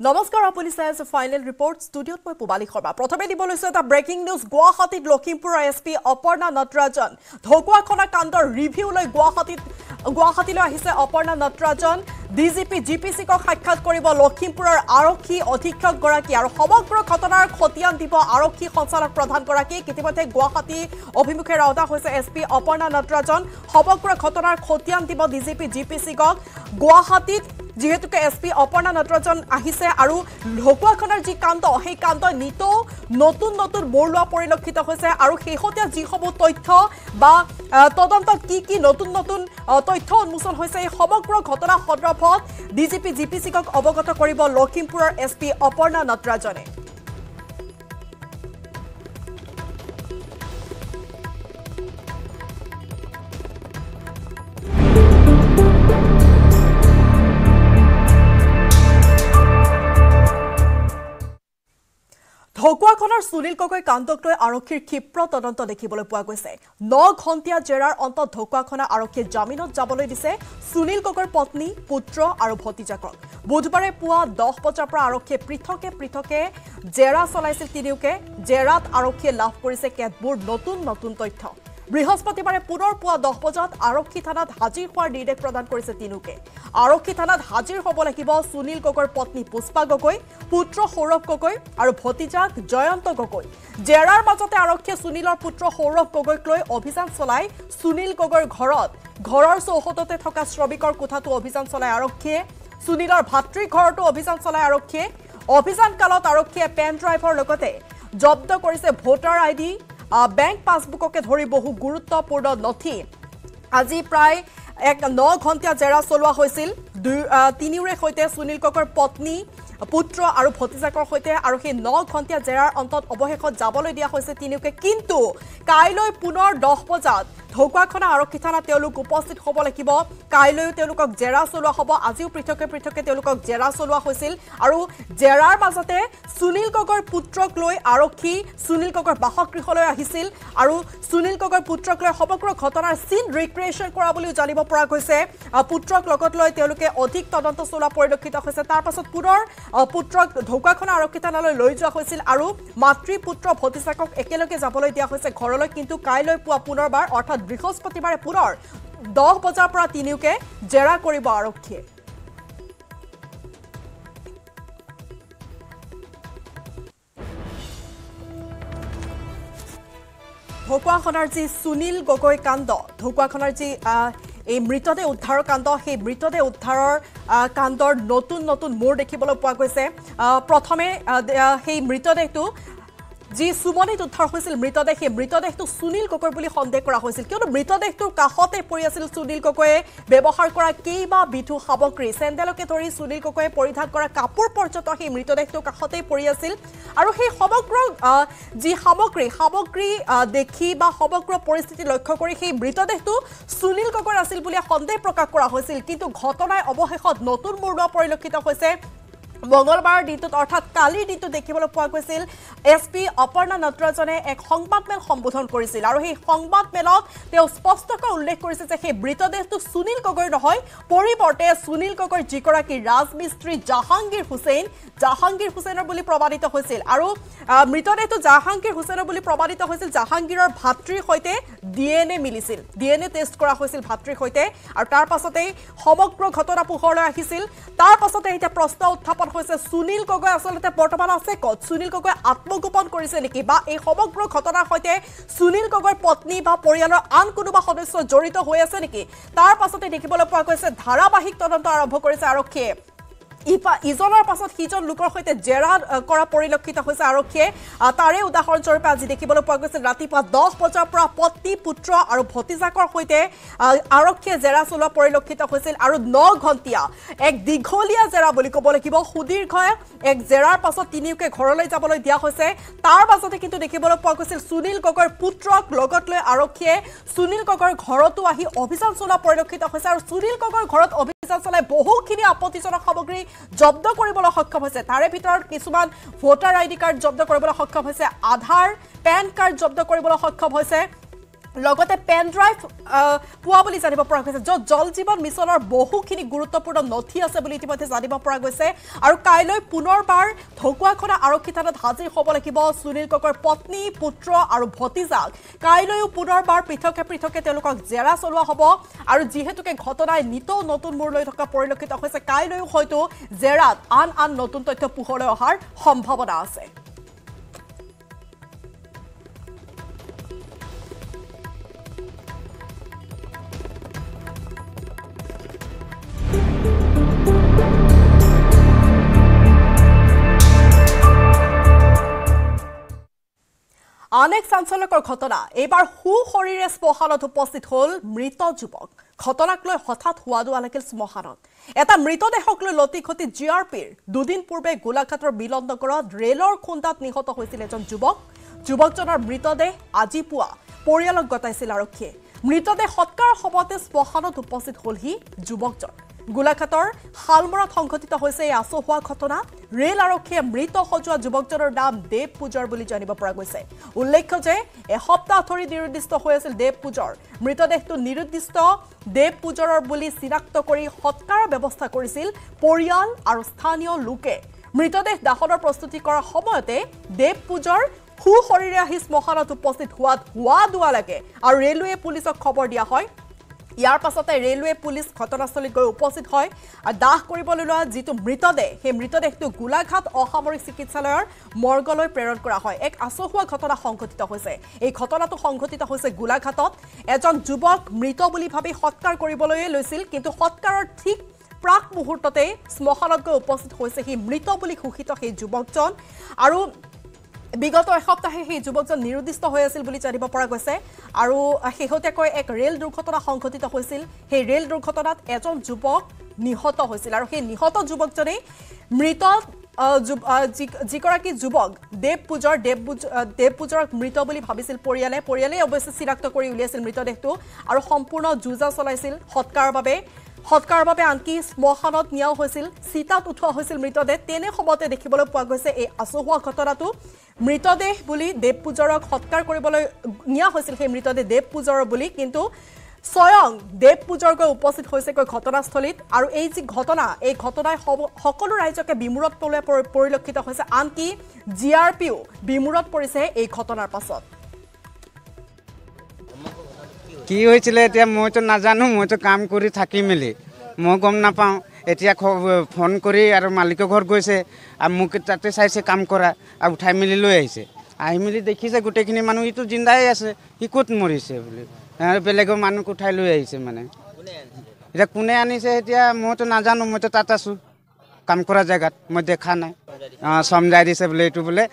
নমস্কাৰ আপুনি চাই আছে ফাইনেল ৰিপৰ্ট ষ্টুডিঅ'ত মই পুবালী শৰ্মা। প্ৰথমে দিব লৈছোঁ এটা ব্ৰেকিং নিউজ গুৱাহাটীত লখিমপুৰৰ এছ পি অপৰ্ণা নটৰাজন। ঢকুৱাখনা কাণ্ডৰ ৰিভিউ লৈ গুৱাহাটীত গুৱাহাটীলৈ আহিছে Aparna Natarajan. D G P G P চিকক সাক্ষাৎ কৰিব লখিমপুৰৰ আৰক্ষী অধীক্ষকগৰাকী আৰু সমগ্ৰ ঘটনাৰ খতিয়ান দিব আৰক্ষী সঞ্চালক প্ৰধানগৰাকী ইতিমধ্যে গুৱাহাটী অভিমুখে ৰাওনা হৈছে এছ পি অপৰ্ণা নটৰাজন। সমগ্ৰ ঘটনাৰ খতিয়ান দিব D G P G P চিকক গুৱাহাটীত যিহেতুকে এছ পি অপৰ্ণা নটৰাজন আহিছে আৰু ঢকুৱাখনৰ যি কাণ্ড সেই কাণ্ডই নিতৌ নতুন নতুন মোৰ লোৱা পৰিলক্ষিত হৈছে আৰু শেহতীয়া যিসমূহ তথ্য বা তদন্তত কি কি নতুন নতুন তথ্য উন্মোচন হৈছে এই সমগ্ৰ ঘটনা সন্দৰ্ভত D G P G P চিকক অৱগত কৰিব লখিমপুৰৰ এছ পি অপৰ্ণা নটৰাজনে। ঢকুৱাখনৰ সুনীল গগৈ কাণ্ডক লৈ আৰক্ষীৰ ক্ষীপ্ৰ তদন্ত দেখিবলৈ পোৱা গৈছে। ন ঘণ্টীয়া জেৰাৰ অন্তত ঢকুৱাখনা আৰক্ষীয়ে জামিনত যাবলৈ দিছে সুনীল গগৈৰ পত্নী পুত্ৰ আৰু ভতিজাকক। বুধবাৰে পুৱা দহ বজাৰ পৰা আৰক্ষীয়ে পৃথকে পৃথকে জেৰা চলাইছিল তিনিওকে। জেৰাত আৰক্ষীয়ে লাভ কৰিছে কেতবোৰ নতুন নতুন তথ্য। বৃহস্পতিবাৰে পুনৰ পুৱা দহ বজাত আৰক্ষী থানাত হাজিৰ হোৱাৰ নিৰ্দেশ প্ৰদান কৰিছে তিনুকে আৰক্ষী থানাত হাজিৰ হ'ব লাগিব সুনীল গগৈৰ পত্নী পুষ্পা গগৈ পুত্ৰ সৌৰভ গগৈ আৰু ভতিজাক জয়ন্ত গগৈ। জেৰাৰ মাজতে আৰক্ষীয়ে সুনীলৰ পুত্ৰ সৌৰভ গগৈক লৈ অভিযান চলাই সুনীল গগৈৰ ঘৰত ঘৰৰ চৌহদতে থকা শ্ৰমিকৰ কোঠাটো অভিযান চলাই আৰক্ষীয়ে সুনীলৰ ভাতৃৰ ঘৰতো অভিযান চলাই আৰক্ষীয়ে। অভিযান কালত আৰক্ষীয়ে পেন ড্ৰাইভৰ লগতে জব্দ কৰিছে ভোটাৰ আই ডি বেংক পাছবুককে ধৰি বহু গুৰুত্বপূৰ্ণ নথি। আজি প্ৰায় এক ন ঘণ্টীয়া জেৰা চলোৱা হৈছিল। তিনিওৰে সৈতে সুনীল গগৈৰ পত্নী পুত্ৰ আৰু ভতিজাকৰ সৈতে আৰু সেই ন ঘণ্টীয়া জেৰাৰ অন্তত অৱশেষত যাবলৈ দিয়া হৈছে তিনিওকে। কিন্তু কাইলৈ পুনৰ দহ বজাত ঢকুৱাখনা আৰক্ষী থানাত তেওঁলোক উপস্থিত হ'ব লাগিব। কাইলৈও তেওঁলোকক জেৰা চলোৱা হ'ব। আজিও পৃথকে পৃথকে তেওঁলোকক জেৰা চলোৱা হৈছিল। আৰু জেৰাৰ মাজতে সুনীল গগৈৰ পুত্ৰক লৈ আৰক্ষী সুনীল গগৈৰ বাসগৃহলৈ আহিছিল। আৰু সুনীল গগৈৰ পুত্ৰক লৈ সমগ্ৰ ঘটনাৰ চিন ৰিক্ৰিয়েশ্যন কৰা বুলিও জানিব পৰা গৈছে। পুত্ৰক লগত লৈ তেওঁলোকে অধিক তদন্ত চলোৱা পৰিলক্ষিত হৈছে। তাৰ পাছত পুনৰ পুত্ৰক ঢকুৱাখনা আৰক্ষী থানালৈ লৈ যোৱা হৈছিল আৰু মাতৃ পুত্ৰ ভতিজাকক একেলগে যাবলৈ দিয়া হৈছে ঘৰলৈ। কিন্তু কাইলৈ পুৱা পুনৰবাৰ অৰ্থাৎ বৃহস্পতিবাৰে পুনৰ দহ বজাৰ পৰা তিনিওকে জেৰা কৰিব আৰক্ষীয়ে। ঢকুৱাখনৰ যি সুনীল গগৈ কাণ্ড ঢকুৱাখনৰ যি এই মৃতদেহ উদ্ধাৰৰ কাণ্ড সেই মৃতদেহ উদ্ধাৰৰ কাণ্ডৰ নতুন নতুন মূৰ দেখিবলৈ পোৱা গৈছে। প্ৰথমে সেই মৃতদেহটো যি চুমনিত উদ্ধাৰ হৈছিল মৃতদেহ সেই মৃতদেহটো সুনীল গগৈ বুলি সন্দেহ কৰা হৈছিল। কিয়নো মৃতদেহটোৰ কাষতে পৰি আছিল সুনীল গগৈয়ে। ব্যৱহাৰ কৰা কেইবাবিধো সামগ্ৰী। চেণ্ডেলকে ধৰি সুনীল গগৈয়ে পৰিধান কৰা কাপোৰ পৰ্যন্ত সেই মৃতদেহটোৰ কাষতেই পৰি আছিল। আৰু সেই সমগ্ৰ যি সামগ্ৰী সামগ্ৰী দেখি বা সমগ্ৰ পৰিস্থিতি লক্ষ্য কৰি সেই মৃতদেহটো সুনীল গগৈৰ আছিল বুলি সন্দেহ প্ৰকাশ কৰা হৈছিল। কিন্তু ঘটনাই অৱশেষত নতুন মূৰ লোৱা পৰিলক্ষিত হৈছে। মঙলবাৰৰ দিনটোত অৰ্থাৎ কালিৰ দিনটোত দেখিবলৈ পোৱা গৈছিল এছ পি অপৰ্ণা নটৰাজনে এক সংবাদমেল সম্বোধন কৰিছিল। আৰু সেই সংবাদমেলত তেওঁ স্পষ্টকৈ উল্লেখ কৰিছে যে সেই মৃতদেহটো সুনীল গগৈৰ নহয় পৰিৱৰ্তে সুনীল গগৈৰ যিগৰাকী ৰাজমিস্ত্ৰী জাহাংগীৰ হুছেইন জাহাংগীৰ হুছেইনৰ বুলি প্ৰমাণিত হৈছিল। আৰু মৃতদেহটো জাহাংগীৰ হুছেইনৰ বুলি প্ৰমাণিত হৈছিল জাহাংগীৰৰ ভাতৃৰ সৈতে ডি এন এ মিলিছিল। ডি এন এ টেষ্ট কৰা হৈছিল ভাতৃৰ সৈতে। আৰু তাৰ পাছতেই সমগ্ৰ ঘটনা পোহৰলৈ আহিছিল। তাৰ পাছতে এতিয়া প্ৰশ্ন উত্থাপন হৈছে। সুনীল গগৈ আচলতে বৰ্তমান আছে ক'ত? সুনীল গগৈ আত্মগোপন কৰিছে নেকি? বা এই সমগ্ৰ ঘটনাৰ সৈতে সুনীল গগৈৰ পত্নী বা পৰিয়ালৰ আন কোনোবা সদস্য জড়িত হৈ আছে নেকি? তাৰ পাছতে দেখিবলৈ পোৱা গৈছে ধাৰাবাহিক তদন্ত আৰম্ভ কৰিছে আৰক্ষীয়ে। ইজনৰ পাছত সিজন লোকৰ সৈতে জেৰা কৰা পৰিলক্ষিত হৈছে আৰক্ষীয়ে। তাৰে উদাহৰণস্বৰূপে আজি দেখিবলৈ পোৱা গৈছিল ৰাতিপুৱা দহ বজাৰ পৰা পত্নী পুত্ৰ আৰু ভতিজাকৰ সৈতে আৰক্ষীয়ে জেৰা চলোৱা পৰিলক্ষিত হৈছিল আৰু ন ঘণ্টীয়া এক দীঘলীয়া জেৰা বুলি ক'ব লাগিব। সুদীৰ্ঘ এক জেৰাৰ পাছত তিনিওকে ঘৰলৈ যাবলৈ দিয়া হৈছে। তাৰ মাজতে কিন্তু দেখিবলৈ পোৱা গৈছিল সুনীল গগৈৰ পুত্ৰক লগত লৈ আৰক্ষীয়ে সুনীল গগৈৰ ঘৰতো আহি অভিযান চলোৱা পৰিলক্ষিত হৈছে আৰু সুনীল গগৈৰ ঘৰত চলাই বহুখিনি আপত্তিজনক সামগ্ৰী জব্দ কৰিবলৈ সক্ষম হৈছে। তাৰে ভিতৰত কিছুমান ভোটাৰ আই ডি কাৰ্ড জব্দ কৰিবলৈ সক্ষম হৈছে। আধাৰ পেন কাৰ্ড জব্দ কৰিবলৈ সক্ষম হৈছে। লগতে পেন ড্ৰাইভ পোৱা বুলি জানিব পৰা গৈছে য'ত জল জীৱন মিছনৰ বহুখিনি গুৰুত্বপূৰ্ণ নথি আছে বুলি ইতিমধ্যে জানিব পৰা গৈছে। আৰু কাইলৈ পুনৰবাৰ ঢকুৱাখনা আৰক্ষী থানাত হাজিৰ হ'ব লাগিব সুনীল গগৈৰ পত্নী পুত্ৰ আৰু ভতিজাক। কাইলৈও পুনৰবাৰ পৃথকে পৃথকে তেওঁলোকক জেৰা চলোৱা হ'ব। আৰু যিহেতুকে ঘটনাই নিতৌ নতুন মূৰ লৈ থকা পৰিলক্ষিত হৈছে কাইলৈও হয়তো জেৰাত আন আন নতুন তথ্য পোহৰলৈ অহাৰ সম্ভাৱনা আছে। এক চাঞ্চল্যকৰ ঘটনা। এইবাৰ সু শৰীৰে শ্মশানত উপস্থিত হ'ল মৃত যুৱক। ঘটনাক লৈ হঠাৎ হোৱাদোৱা লাগিল শ্মশানত। এটা মৃতদেহক লৈ লতি খতি জি আৰ পিৰ। দুদিন পূৰ্বে গোলাঘাটৰ মিলন নগৰত ৰেলৰ খুন্দাত নিহত হৈছিল এজন যুৱক। যুৱকজনৰ মৃতদেহ আজি পুৱা পৰিয়ালক গতাইছিল আৰক্ষীয়ে। মৃতদেহ সৎকাৰৰ সময়তে শ্মশানত উপস্থিত হ'লহি যুৱকজন। গোলাঘাটৰ শালমৰাত সংঘটিত হৈছে এই আচহুৱা ঘটনা। ৰেল আৰক্ষীয়ে মৃত সজোৱা যুৱকজনৰ নাম দেৱ পূজাৰ বুলি জানিব পৰা গৈছে। উল্লেখ্য যে এসপ্তাহ ধৰি নিৰুদ্দিষ্ট হৈ আছিল দেৱ পূজৰ। মৃতদেহটো নিৰুদ্দিষ্ট দেৱ পূজৰৰ বুলি চিনাক্ত কৰি সৎকাৰৰ ব্যৱস্থা কৰিছিল পৰিয়াল আৰু স্থানীয় লোকে। মৃতদেহ দাহনৰ প্ৰস্তুতি কৰাৰ সময়তে দেৱ পূজৰ সু শৰীৰে আহি শ্মশানত উপস্থিত হোৱাত হোৱা দোৱা লাগে আৰু ৰেলৱে পুলিচক খবৰ দিয়া হয় ইয়াৰ পাছতে ৰেলৱে পুলিচ ঘটনাস্থলীত গৈ উপস্থিত হয় আৰু দাহ কৰিবলৈ লোৱা যিটো মৃতদেহ সেই মৃতদেহটো গোলাঘাট অসামৰিক চিকিৎসালয়ৰ মৰ্গলৈ প্ৰেৰণ কৰা হয়। এক আচহুৱা ঘটনা সংঘটিত হৈছে। এই ঘটনাটো সংঘটিত হৈছে গোলাঘাটত। এজন যুৱক মৃত বুলি ভাবি সৎকাৰ কৰিবলৈয়ে লৈছিল কিন্তু সৎকাৰৰ ঠিক প্ৰাক মুহূৰ্ততেই শ্মশানত গৈ উপস্থিত হৈছে। সি মৃত বুলি ঘোষিত সেই যুৱকজন। আৰু বিগত এসপ্তাহে সেই যুৱকজন নিৰুদ্দিষ্ট হৈ আছিল বুলি জানিব পৰা গৈছে। আৰু শেহতীয়াকৈ এক ৰেল দুৰ্ঘটনা সংঘটিত হৈছিল। সেই ৰেল দুৰ্ঘটনাত এজন যুৱক নিহত হৈছিল। আৰু সেই নিহত যুৱকজনেই মৃত যিগৰাকী যুৱক দেৱ পূজৰ দেৱ দেৱ পূজৰক মৃত বুলি ভাবিছিল পৰিয়ালে। পৰিয়ালেই অৱশ্যে চিনাক্ত কৰি উলিয়াইছিল মৃতদেহটো। আৰু সম্পূৰ্ণ যুঁজা চলাইছিল সৎকাৰৰ বাবে। সৎকাৰৰ বাবে আনকি শ্মশানত নিয়াও হৈছিল চিতাত উঠোৱা হৈছিল মৃতদেহ। তেনে সময়তে দেখিবলৈ পোৱা গৈছে এই আচহুৱা ঘটনাটো। মৃতদেহ বুলি দেৱ পূজৰক সৎকাৰ কৰিবলৈ নিয়া হৈছিল সেই মৃতদেহ দেৱ পূজৰৰ বুলি। কিন্তু স্বয়ং দেৱ পূজৰ গৈ উপস্থিত হৈছেগৈ ঘটনাস্থলীত। আৰু এই যি ঘটনা এই ঘটনাই সকলো ৰাইজকে বিমূৰত পৰিলক্ষিত হৈছে। আনকি জি আৰ পিও বিমূৰত পৰিছে এই ঘটনাৰ পাছত। কি হৈছিলে এতিয়া মইতো নাজানো মইতো কাম কৰি থাকি মেলি। মই গম নাপাওঁ। এতিয়া ফোন কৰি আৰু মালিকৰ ঘৰত গৈছে আৰু মোক তাতে চাইছে কাম কৰা আৰু উঠাই মেলি লৈ আহিছে। আহি মেলি দেখিছে গোটেইখিনি মানুহ ইটো জিন্দাই আছে সি ক'ত মৰিছে বুলি। বেলেগৰ মানুহক উঠাই লৈ আহিছে মানে। এতিয়া কোনে আনিছে এতিয়া মইতো নাজানো মইতো তাত আছোঁ। কাম কৰা জেগাত মই দেখা নাই। অঁ সমজাই দিছে বোলে এইটো বোলে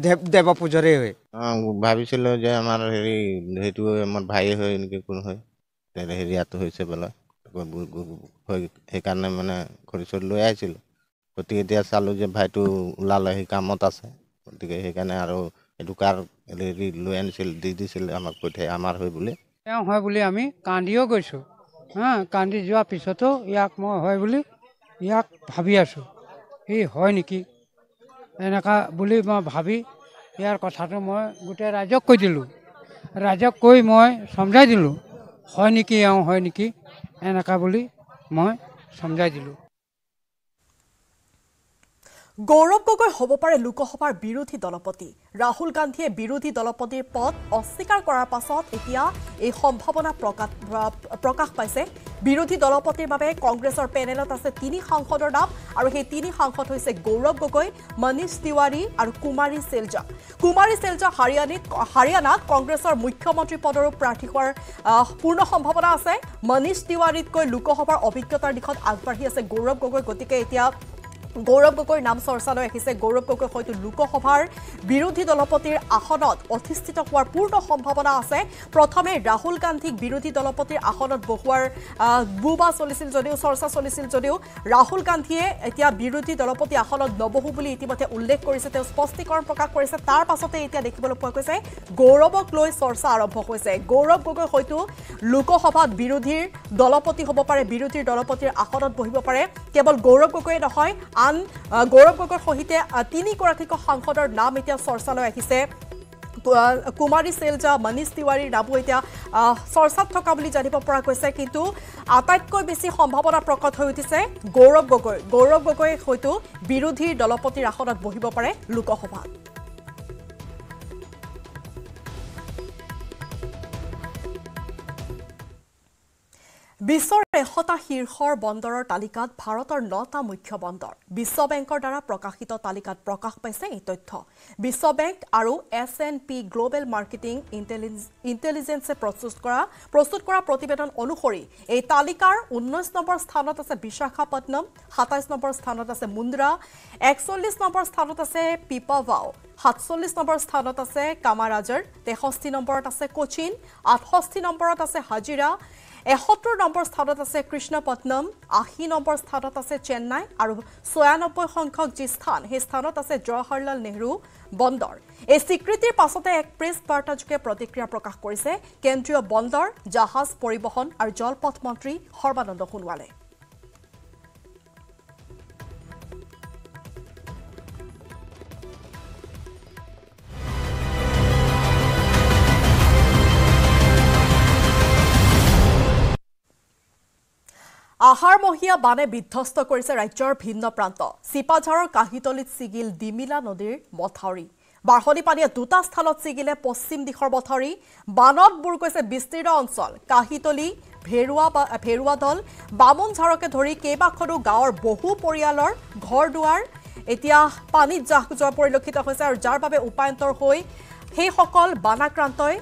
দেৱ দেৱ পূজৰে হয়। অঁ ভাবিছিলোঁ যে আমাৰ হেৰি সেইটো আমাৰ ভাই হয় নেকি কোন হয়? তেনে হেৰি ইয়াতো হৈছে বোলে। সেইকাৰণে মানে খৰি চৰি লৈ আহিছিলোঁ। গতিকে এতিয়া চালোঁ যে ভাইটো ওলালে সি কামত আছে। গতিকে সেইকাৰণে আৰু এইটো কাৰ হেৰি লৈ আনিছিল দি দিছিল আমাক পঠিয়াই আমাৰ হয় বুলি। তেওঁ হয় বুলি আমি কান্দিও গৈছোঁ। হা কান্দি যোৱাৰ পিছতো ইয়াক মই হয় বুলি ইয়াক ভাবি আছোঁ। সি হয় নেকি? এনেকুৱা বুলি মই ভাবি ইয়াৰ কথাটো মই গোটেই ৰাইজক কৈ দিলোঁ। ৰাইজক কৈ মই সমজাই দিলোঁ। হয় নেকি এওঁ হয় নেকি? এনেকুৱা বুলি মই সমজাই দিলোঁ। গৌৰৱ গগৈ হ'ব পাৰে লোকসভাৰ বিৰোধী দলপতি। ৰাহুল গান্ধীয়ে বিৰোধী দলপতিৰ পদ অস্বীকাৰ কৰাৰ পাছত এতিয়া এই সম্ভাৱনা প্ৰকাশ প্ৰকাশ পাইছে। বিৰোধী দলপতিৰ বাবে কংগ্ৰেছৰ পেনেলত আছে তিনি সাংসদৰ নাম আৰু সেই তিনি সাংসদ হৈছে গৌৰৱ গগৈ মনীষ তিৱাৰী আৰু কুমাৰী চেলজা। কুমাৰী চেলজা হাৰিয়ানীত হাৰিয়ানাত কংগ্ৰেছৰ মুখ্যমন্ত্ৰী পদৰো প্ৰাৰ্থী হোৱাৰ পূৰ্ণ সম্ভাৱনা আছে। মনীষ তিৱাৰীতকৈ লোকসভাৰ অভিজ্ঞতাৰ দিশত আগবাঢ়ি আছে গৌৰৱ গগৈ গতিকে এতিয়া গৌৰৱ গগৈৰ নাম চৰ্চালৈ আহিছে। গৌৰৱ গগৈ হয়তো লোকসভাৰ বিৰোধী দলপতিৰ আসনত অধিষ্ঠিত হোৱাৰ পূৰ্ণ সম্ভাৱনা আছে। প্ৰথমে ৰাহুল গান্ধীক বিৰোধী দলপতিৰ আসনত বহোৱাৰ বুবা চলিছিল যদিও চৰ্চা চলিছিল যদিও ৰাহুল গান্ধীয়ে এতিয়া বিৰোধী দলপতি আসনত নবহো বুলি ইতিমধ্যে উল্লেখ কৰিছে। তেওঁ স্পষ্টীকৰণ প্ৰকাশ কৰিছে। তাৰ পাছতে এতিয়া দেখিবলৈ পোৱা গৈছে গৌৰৱক লৈ চৰ্চা আৰম্ভ হৈছে। গৌৰৱ গগৈ হয়তো লোকসভাত বিৰোধীৰ দলপতি হ'ব পাৰে বিৰোধীৰ দলপতিৰ আসনত বহিব পাৰে। কেৱল গৌৰৱ গগৈয়ে নহয় আন গৌৰৱ গগৈৰ সহিতে তিনিগৰাকীকৈ সাংসদৰ নাম এতিয়া চৰ্চালৈ আহিছে। আহ, কুমাৰী চেলজা মনীষ তিৱাৰীৰ নামো এতিয়া চৰ্চাত থকা বুলি জানিব পৰা গৈছে। কিন্তু আটাইতকৈ বেছি সম্ভাৱনা প্ৰকট হৈ উঠিছে গৌৰৱ গগৈ। গৌৰৱ গগৈ হয়তো বিৰোধীৰ দলপতিৰ আসনত বহিব পাৰে লোকসভাত। বিশ্বৰ এশটা শীৰ্ষৰ বন্দৰৰ তালিকাত ভাৰতৰ নটা মুখ্য বন্দৰ। বিশ্ব বেংকৰ দ্বাৰা প্ৰকাশিত তালিকাত প্ৰকাশ পাইছে এই তথ্য। বিশ্ব বেংক আৰু S and P global marketing ইণ্টেলিজ- ইণ্টেলিজেন্সে প্ৰস্তুত কৰা প্ৰস্তুত কৰা প্ৰতিবেদন অনুসৰি এই তালিকাৰ ঊনৈছ নম্বৰ স্থানত আছে বিশাখাপট্টনম সাতাইছ নম্বৰ স্থানত আছে মুন্দ্ৰা একচল্লিছ নম্বৰ স্থানত আছে পিপাৱাও সাতচল্লিছ নম্বৰ স্থানত আছে কামাৰাজাৰ তেষষ্ঠি নম্বৰত আছে কোচিন আঠষষ্ঠি নম্বৰত আছে হাজিৰা এসত্তৰ নম্বৰ স্থানত আছে কৃষ্ণপট্টনম আশী নম্বৰ স্থানত আছে চেন্নাই আৰু ছয়ানব্বৈ সংখ্যক যি স্থান সেই স্থানত আছে জৱাহৰলাল নেহৰু বন্দৰ। এই স্বীকৃতিৰ পাছতে এক প্ৰেছ বাৰ্তাযোগে প্ৰতিক্ৰিয়া প্ৰকাশ কৰিছে। কেন্দ্ৰীয় বন্দৰ জাহাজ পৰিবহণ আৰু জলপথ মন্ত্ৰী সৰ্বানন্দ সোণোৱালে। আহাৰমহীয়া বানে বিধ্বস্ত কৰিছে ৰাজ্যৰ ভিন্ন প্ৰান্ত। চিপাঝাৰৰ কাহিতলীত ছিগিল ডিমিলা নদীৰ মথাউৰি। বাঢ়নি পানীয়ে দুটা স্থানত ছিগিলে পশ্চিম দিশৰ মথাউৰি। বানত বুৰ গৈছে বিস্তীৰ্ণ অঞ্চল। কাহিতলী ভেৰুৱা ভেৰুৱা দল বামুণঝাৰকে ধৰি কেইবাখনো গাঁৱৰ বহু পৰিয়ালৰ ঘৰ দুৱাৰ। এতিয়া পানীত জাহ যোৱা পৰিলক্ষিত হৈছে আৰু যাৰ বাবে উপায়ন্তৰ হৈ সেইসকল বানাক্ৰান্তই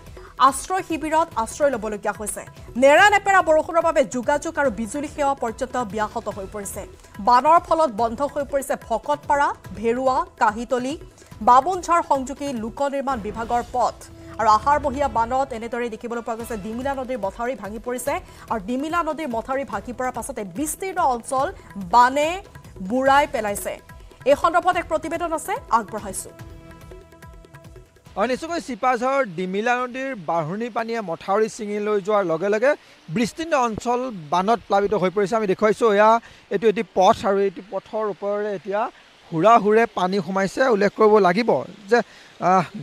আশ্ৰয় শিবিৰত আশ্ৰয় ল'বলগীয়া হৈছে। নেৰা নেপেৰা বৰষুণৰ বাবে যোগাযোগ আৰু বিজুলী সেৱা পৰ্যন্ত ব্যাহত হৈ পৰিছে। বানৰ ফলত বন্ধ হৈ পৰিছে ভকতপাৰা ভেৰুৱা কাহিতলী বামুণঝাৰ সংযোগী লোক নিৰ্মাণ বিভাগৰ পথ। আৰু আহাৰমহীয়া বানত এনেদৰে দেখিবলৈ পোৱা গৈছে ডিমিলা নদীৰ মথাউৰি ভাঙি পৰিছে আৰু ডিমিলা নদীৰ মথাউৰি ভাঙি পৰাৰ পাছতে বিস্তীৰ্ণ অঞ্চল বানে বুঢ়াই পেলাইছে। এই সন্দৰ্ভত এক প্ৰতিবেদন আছে আগবঢ়াইছোঁ। আৰু নিশ্চয়কৈ চিপাঝাৰৰ ডিমিলা নদীৰ বাঢ়নি পানীয়ে মথাউৰি ছিঙি লৈ যোৱাৰ লগে লগে বিস্তীৰ্ণ অঞ্চল বানত প্লাবিত হৈ পৰিছে। আমি দেখুৱাইছোঁ এয়া এইটো এটি পথ আৰু এইটো পথৰ ওপৰেৰে এতিয়া হুৰা হুৰে পানী সোমাইছে। উল্লেখ কৰিব লাগিব যে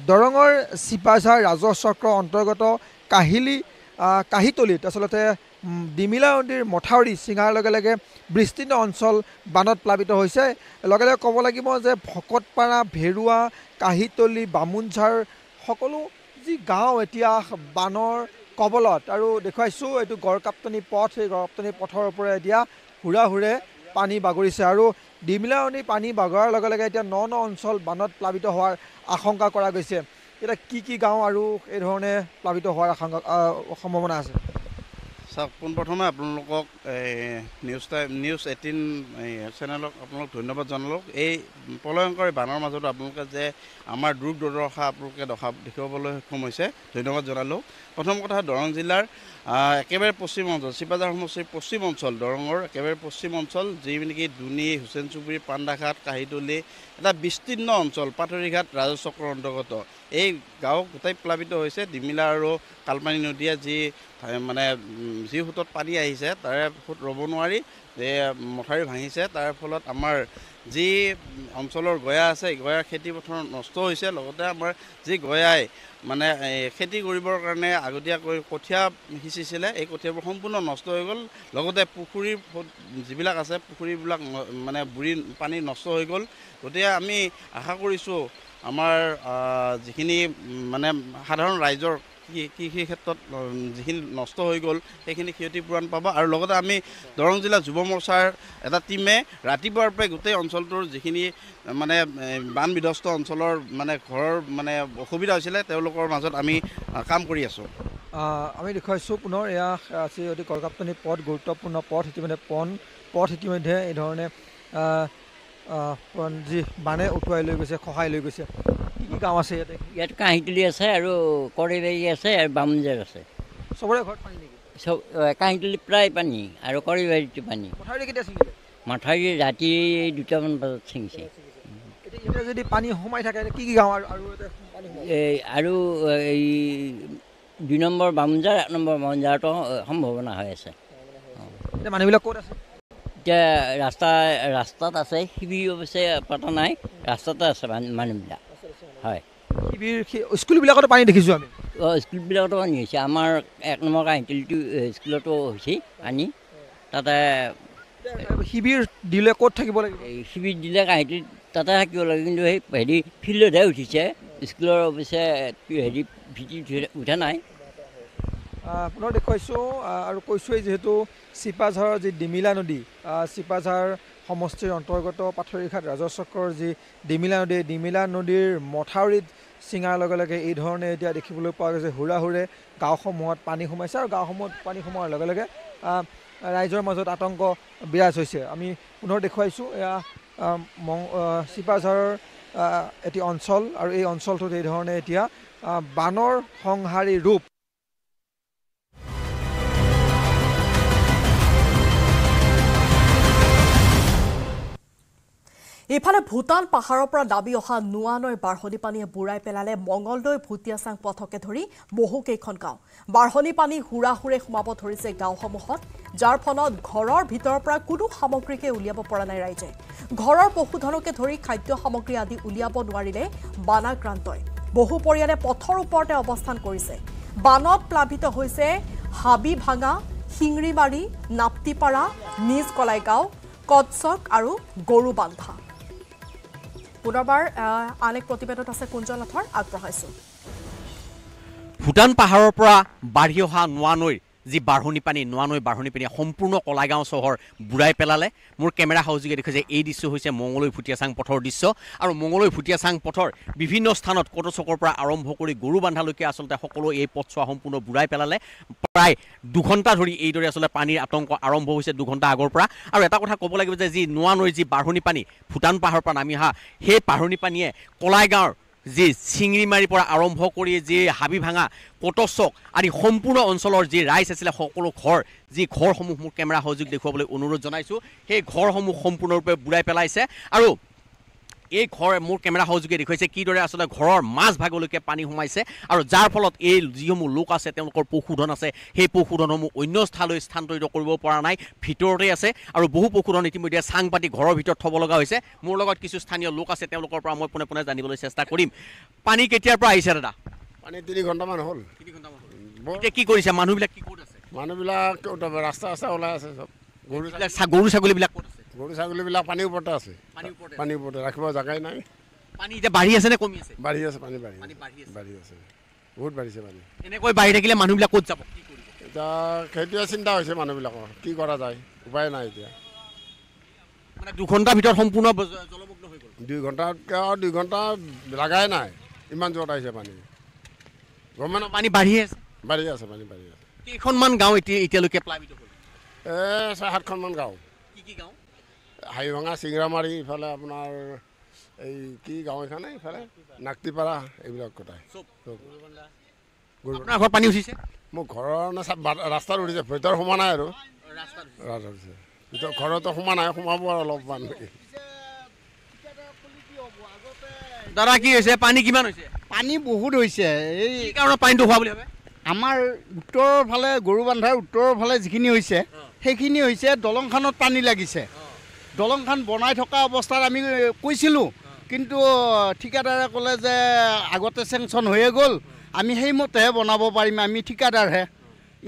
দৰঙৰ চিপাঝাৰ ৰাজহ চক্ৰৰ অন্তৰ্গত কাহিলি কাহিতলীত আচলতে ডিমিলা নদীৰ মথাউৰি ছিঙাৰ লগে লগে বিস্তীৰ্ণ অঞ্চল বানত প্লাবিত হৈছে। লগে লগে ক'ব লাগিব যে ভকতপাৰা ভেৰুৱা কাহিতলী বামুণঝাৰ সকলো যি গাঁও এতিয়া বানৰ কবলত আৰু দেখুৱাইছোঁ এইটো গড়কাপ্তনি পথ এই গড়কাপ্তনি পথৰ ওপৰে এতিয়া হুৰা হুৰে পানী বাগৰিছে আৰু ডিমিলা নদী পানী বাগৰাৰ লগে লগে এতিয়া ন ন অঞ্চল বানত প্লাবিত হোৱাৰ আশংকা কৰা গৈছে। এতিয়া কি কি গাঁও আৰু এই ধৰণে প্লাবিত হোৱাৰ আশংকা সম্ভাৱনা আছে? চাওক পোনপ্ৰথমে আপোনালোকক এই নিউজ টাইম নিউজ এইটিন এই চেনেলক আপোনালোক ধন্যবাদ জনালোঁ। এই প্ৰলয়ংকৰ বানৰ মাজতো আপোনালোকে যে আমাৰ দুখ দুৰ্দশা আপোনালোকে দেখা দেখুৱাবলৈ সক্ষম হৈছে ধন্যবাদ জনালোঁ। প্ৰথম কথা দৰং জিলাৰ একেবাৰে পশ্চিম অঞ্চল চিপাঝাৰ সমষ্টিৰ পশ্চিম অঞ্চল দৰঙৰ একেবাৰে পশ্চিম অঞ্চল যি নেকি দুনি হুছেইন চুবুৰী পাণ্ডাঘাট কাহিতলী এটা বিস্তীৰ্ণ অঞ্চল পাথৰিঘাট ৰাজহ চক্ৰৰ অন্তৰ্গত। এই গাঁও গোটেই প্লাবিত হৈছে ডিমিলা আৰু কালপানী নদীয়ে যি মানে যি সোঁতত পানী আহিছে তাৰে সোঁত ৰ'ব নোৱাৰি যে মথাউৰি ভাঙিছে তাৰ ফলত আমাৰ যি অঞ্চলৰ গয়া আছে গয়াৰ খেতি পথাৰ নষ্ট হৈছে লগতে আমাৰ যি গয়াই মানে খেতি কৰিবৰ কাৰণে আগতীয়াকৈ কঠীয়া সিঁচিছিলে এই কঠীয়াবোৰ সম্পূৰ্ণ নষ্ট হৈ গ'ল। লগতে পুখুৰীৰ যিবিলাক আছে পুখুৰীবিলাক মানে বুৰি পানী নষ্ট হৈ গ'ল। গতিকে আমি আশা কৰিছোঁ আমাৰ যিখিনি মানে সাধাৰণ ৰাইজৰ কৃ- কৃষি ক্ষেত্ৰত যিখিনি নষ্ট হৈ গ'ল সেইখিনি ক্ষতিপূৰণ পাব। আৰু লগতে আমি দৰং জিলা যুৱ মৰ্চাৰ এটা টীমে ৰাতিপুৱাৰ পৰাই গোটেই অঞ্চলটোৰ যিখিনি মানে বান বিধ্বস্ত অঞ্চলৰ মানে ঘৰৰ মানে অসুবিধা হৈছিলে তেওঁলোকৰ মাজত আমি কাম কৰি আছোঁ। আমি দেখুৱাইছোঁ পুনৰ এয়া আছে অতি কলকাপ্তনি পথ গুৰুত্বপূৰ্ণ পথ ইতিমধ্যে পন পথ ইতিমধ্যে এই ধৰণে যি বানে উটুৱাই লৈ গৈছে খহাই লৈ গৈছে। কি গাঁও আছে ইয়াতে? ইয়াত কাঁহিতলি আছে আৰু কৰিবাৰী আছে আৰু বামুঞ্জাৰ আছে। চবৰে ঘৰত পানী নেকি? চব কাঁহিতলি প্ৰায় পানী আৰু কৰিবাৰীটো পানী। পথাৰি কেতিয়া ছিঙিলে? মাথাউৰি ৰাতি দুটামান বজাত ছিঙিছে। এতিয়া যদি পানী সোমাই থাকে কি কি গাঁও আৰু এই আৰু এই দুই নম্বৰ বামুঞ্জাৰ এক নম্বৰ বামুঞ্জাৰতো সম্ভাৱনা হৈ আছে। এতিয়া মানুহবিলাক ক'ত আছে? এতিয়া ৰাস্তা ৰাস্তাত আছে শিবিৰ অৱশ্যে পতা নাই ৰাস্তাতে আছে মান- মানুহবিলাক। হয়। শিবিৰ স্কুলবিলাকতো পানী দেখিছোঁ আমি। অঁ স্কুলবিলাকতো পানী হৈছে। আমাৰ এক নম্বৰ কাহিনীটো স্কুলতো হৈছে পানী। তাতে শিবিৰ দিলে ক'ত থাকিব লাগিব? এই শিবিৰ দিলে কাহিনীটো তাতে থাকিব লাগে। কিন্তু সেই হেৰি ফিল্ডতহে উঠিছে। স্কুলৰ অৱশ্যে হেৰি ভিটি উঠি- নাই। পুনৰ দেখুৱাইছোঁ। আৰু কৈছোঁৱেই যিহেতু চিপাঝাৰৰ যি ডিমিলা নদী চিপাঝাৰ সমষ্টিৰ অন্তৰ্গত পাথৰিঘাট ৰাজচক্ৰৰ যি ডিমিলা নদী ডিমিলা নদীৰ মথাউৰিত ছিঙাৰ লগে লগে এই ধৰণে এতিয়া দেখিবলৈ পোৱা গৈছে হুৰা হুৰে গাঁওসমূহত পানী সোমাইছে আৰু গাঁওসমূহত পানী সোমোৱাৰ লগে লগে ৰাইজৰ মাজত আতংক বিৰাজ হৈছে। আমি পুনৰ দেখুৱাইছোঁ এয়া মং চিপাঝাৰৰ এটি অঞ্চল আৰু এই অঞ্চলটোত এই ধৰণে এতিয়া বানৰ সংহাৰী ৰূপ ইফালে ভূটান পাহাৰৰ পৰা নামি অহা নোৱা নৈৰ বাঢ়নি পানীয়ে বুৰাই পেলালে মঙলদৈ ভুটীয়াচাং পথকে ধৰি বহুকেইখন গাঁও। বাঢ়নি পানী হুৰা হুৰে সোমাব ধৰিছে গাঁওসমূহত যাৰ ফলত ঘৰৰ ভিতৰৰ পৰা কোনো সামগ্ৰীকে উলিয়াব পৰা নাই ৰাইজে। ঘৰৰ পশুধনকে ধৰি খাদ্য সামগ্ৰী আদি উলিয়াব নোৱাৰিলে বানাক্ৰান্তই। বহু পৰিয়ালে পথৰ ওপৰতে অৱস্থান কৰিছে। বানত প্লাৱিত হৈছে হাবি ভাঙা শিঙৰিমাৰী নাপ্তিপাৰা নিজ কলাইগাঁও কটচক আৰু গৰুবান্ধা। পুনৰবাৰ আন এক প্ৰতিবেদনত আছে কুঞ্জল নাথৰ আগবঢ়াইছোঁ। ভূটান পাহাৰৰ পৰা বাঢ়ি অহা নোৱা নৈৰ যি বাঢ়নি পানী নোৱা নৈৰ বাঢ়নি পানীয়ে সম্পূৰ্ণ কলাগাঁও চহৰ বুৰাই পেলালে। মোৰ কেমেৰা সহযোগে দেখিছে এই দৃশ্য হৈছে মঙলৈ ভুটীয়াচাং পথৰ দৃশ্য। আৰু মঙলৈ ভুটীয়াচাং পথৰ বিভিন্ন স্থানত কটচকৰ পৰা আৰম্ভ কৰি গৰু বান্ধালৈকে আচলতে সকলো এই পথছোৱা সম্পূৰ্ণ বুৰাই পেলালে। প্ৰায় দুঘণ্টা ধৰি এইদৰে আচলতে পানীৰ আতংক আৰম্ভ হৈছে দুঘণ্টা আগৰ পৰা। আৰু এটা কথা ক'ব লাগিব যে যি নোৱা নৈৰ যি বাঢ়নি পানী ভূটান পাহাৰৰ পৰা নামি অহা সেই বাঢ়নি পানীয়ে কলাইগাঁৱৰ যি চিঙৰিমাৰীৰ পৰা আৰম্ভ কৰি যি হাবি ভাঙা কটচক আদি সম্পূৰ্ণ অঞ্চলৰ যি ৰাইজ আছিলে সকলো ঘৰ যি ঘৰসমূহ মোৰ কেমেৰা সহযোগ দেখুৱাবলৈ অনুৰোধ জনাইছোঁ। সেই ঘৰসমূহ সম্পূৰ্ণৰূপে বুৰাই পেলাইছে। আৰু এই ঘৰ মোৰ কেমেৰা সহযোগে দেখুৱাইছে। কিদৰে আচলতে ঘৰৰ মাজ ভাগলৈকে পানী সোমাইছে আৰু যাৰ ফলত এই যিসমূহ লোক আছে তেওঁলোকৰ পশুধন আছে সেই পশুধনসমূহ অন্য স্থানলৈ স্থানান্তৰিত কৰিব পৰা নাই ভিতৰতে আছে আৰু বহু পশুধন ইতিমধ্যে চাং পাতি ঘৰৰ ভিতৰত থ'ব লগা হৈছে। মোৰ লগত কিছু স্থানীয় লোক আছে তেওঁলোকৰ পৰা মই পোনে পোনে জানিবলৈ চেষ্টা কৰিম। পানী কেতিয়াৰ পৰা আহিছে দাদা? পানী তিনি ঘণ্টামান হ'ল। এতিয়া কি কৰিছে? মানুহবিলাক কি ক'ত আছে? মানুহবিলাক? ৰাস্তা ৰাস্তা ওলাই আছে চব। গৰু গৰু ছাগলীবিলাক ক'ত আছে? গৰু ছাগলীবিলাক পানীৰ ওপৰতে আছে। পানীৰ ওপৰতে আছে। পানীৰ ওপৰতে ৰাখিব জেগাই নাই। পানী এতিয়া বাঢ়ি আছে নে কমি আছে? বাঢ়ি আছে পানী বাঢ়ি বাঢ়ি আছে। বহুত বাঢ়িছে পানী। এনেকৈ বাঢ়ি থাকিলে মানুহবিলাক ক'ত যাব? কি কৰিব? এতিয়া সেইটোৱে চিন্তা হৈছে মানুহবিলাকৰ কি কৰা যায়? উপায় নাই এতিয়া। মানে দুঘণ্টাৰ ভিতৰত সম্পূৰ্ণ ব- জলমগ্ন হৈ গ'ল। দুই ঘণ্টাতকৈ আৰু দুই ঘণ্টা লাগাই নাই। ইমান জোৰত আহিছে পানী। গভমেণ্ট পানী বাঢ়ি আছে? বাঢ়ি আছে পানী বাঢ়ি আছে। কেইখনমান গাঁও এতিয়া এতিয়ালৈকে প্লাবিত হ'ল? এই ছয় সাতখনমান গাঁও। কি কি গাঁও? হাবিভঙা চিংৰামাৰী ইফালে আপোনাৰ এই কি গাঁও এইখানে ইফালে? নাক্তিপাৰা এইবিলাক আপোনাৰ ঘৰত পানী উঠিছে? মোৰ ঘৰৰ নে ৰাস্তাত উঠিছে ভিতৰত সোমোৱা নাই আৰু। ৰাস্তাত ৰাস্তাত উঠিছে। ভিতৰত ঘৰতো সোমোৱা নাই সোমাব আৰু অলপমান দাদা কি হৈছে? পানী কিমান হৈছে? পানী বহুত হৈছে। এই কি কাৰণত পানীটো হোৱা বুলি ভাবে? আমাৰ উত্তৰৰ ফালে গৰু বান্ধাৰ উত্তৰৰ ফালে যিখিনি হৈছে সেইখিনি হৈছে দলংখনত পানী লাগিছে। দলংখন বনাই থকা অৱস্থাত আমি কৈছিলোঁ। কিন্তু ঠিকাদাৰে ক'লে যে আগতে চেংচন হৈয়ে গ'ল। আমি সেইমতেহে বনাব পাৰিম আমি ঠিকাদাৰহে।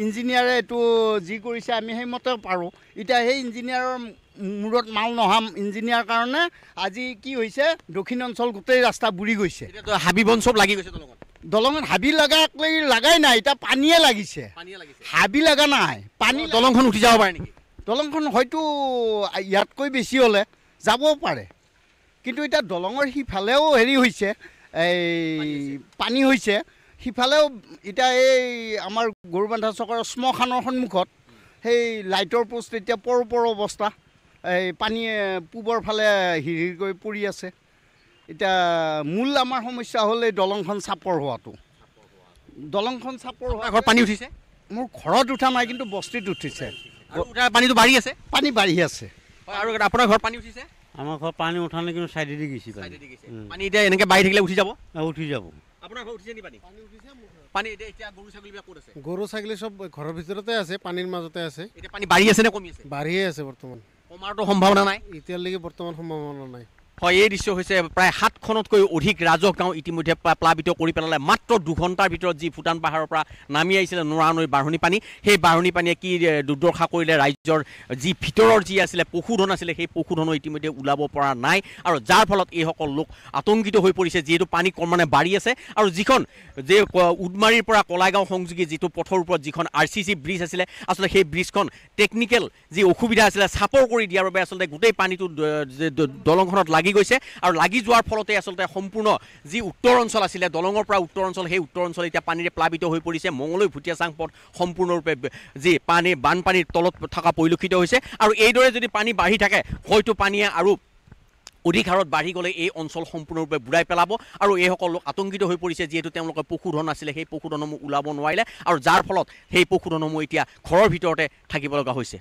ইঞ্জিনিয়াৰে এইটো যি কৰিছে আমি সেইমতে পাৰোঁ। এতিয়া সেই ইঞ্জিনিয়াৰৰ মূৰত মাল নহা ইঞ্জিনিয়াৰ কাৰণে আজি কি হৈছে দক্ষিণ অঞ্চল গোটেই ৰাস্তা বুৰি গৈছে। হাবি বন চব লাগি গৈছে দলঙত হাবি লগাক লাগাই নাই এতিয়া পানীয়ে লাগিছে। হাবি লগা নাই পানী দলংখন উঠি যাব পাৰে নেকি? দলংখন হয়তো ইয়াতকৈ বেছি হ'লে যাবও পাৰে। কিন্তু এতিয়া দলঙৰ সিফালেও হেৰি হৈছে এই পানী হৈছে সিফালেও এতিয়া এই আমাৰ গৰুবান্ধা চকৰ শ্মশানৰ সন্মুখত সেই লাইটৰ পোষ্ট এতিয়া পৰ পৰ অৱস্থা এই পানীয়ে পূবৰ ফালে হিৰ হিৰকৈ পৰি আছে। এতিয়া মূল আমাৰ সমস্যা হ'ল এই দলংখন চাপৰ হোৱাটো। দলংখন চাপৰ হোৱা পানী উঠিছে? মোৰ ঘৰত উঠা নাই কিন্তু বস্তিত উঠিছে। পানীটো বাঢ়ি আছে? পানী বাঢ়ি আছে। আৰু আপোনাৰ ঘৰত পানী উঠিছে? আমাৰ ঘৰত পানী উঠা নাই কিন্তু চাইডেদি গৈছে পানী। এতিয়া এনেকৈ বাঢ়ি থাকিলে উঠি যাব? উঠি যাব। আপোনাৰ ঘৰত উঠিছে নি পানী? পানী এতিয়া এতিয়া গৰু ছাগলীবিলাক ক'ত আছে? গৰু ছাগলী চব ঘৰৰ ভিতৰতে আছে পানীৰ মাজতে আছে। এতিয়া পানী বাঢ়ি আছে নে কমি আছে? বাঢ়িয়ে আছে বৰ্তমান। কমাৰতো সম্ভাৱনা নাই। এতিয়ালৈকে বৰ্তমান সম্ভাৱনা নাই। হয় এই দৃশ্য হৈছে প্ৰায় সাতখনতকৈ অধিক ৰাজহ গাঁও ইতিমধ্যে প্লা- প্লাবিত কৰি পেলালে। মাত্ৰ দুঘণ্টাৰ ভিতৰত যি ভূটান পাহাৰৰ পৰা নামি আহিছিলে নোৰা নৈৰ বাঢ়নী পানী সেই বাঢ়নী পানীয়ে কি দুৰ্দশা কৰিলে ৰাজ্যৰ যি ভিতৰৰ যি আছিলে পশুধন আছিলে সেই পশুধনো ইতিমধ্যে ওলাব পৰা নাই। আৰু যাৰ ফলত এইসকল লোক আতংকিত হৈ পৰিছে যিহেতু পানী ক্ৰমান্বয়ে বাঢ়ি আছে। আৰু যিখন যে উদমাৰীৰ পৰা কলাইগাঁও সংযোগী যিটো পথৰ ওপৰত যিখন আৰ চি চি ব্ৰিজ আছিলে আচলতে সেই ব্ৰিজখন টেকনিকেল যি অসুবিধা আছিলে চাপৰ কৰি দিয়াৰ বাবে আচলতে গোটেই পানীটো দলংখনত লাগি গৈছে আৰু লাগি যোৱাৰ ফলতে আচলতে সম্পূৰ্ণ যি উত্তৰ অঞ্চল আছিলে দলঙৰ পৰা উত্তৰ অঞ্চল সেই উত্তৰ অঞ্চল এতিয়া পানীৰে প্লাবিত হৈ পৰিছে। মঙলৈ ভুটীয়াচাং পথ সম্পূৰ্ণৰূপে যি পানী বানপানীৰ তলত থকা পৰিলক্ষিত হৈছে। আৰু এইদৰে যদি পানী বাঢ়ি থাকে হয়তো পানীয়ে আৰু অধিক হাৰত বাঢ়ি গ'লে এই অঞ্চল সম্পূৰ্ণৰূপে বুঢ়াই পেলাব। আৰু এইসকল লোক আতংকিত হৈ পৰিছে যিহেতু তেওঁলোকৰ পশুধন আছিলে সেই পশুধনসমূহ ওলাব নোৱাৰিলে। আৰু যাৰ ফলত সেই পশুধনসমূহ এতিয়া ঘৰৰ ভিতৰতে থাকিব লগা হৈছে।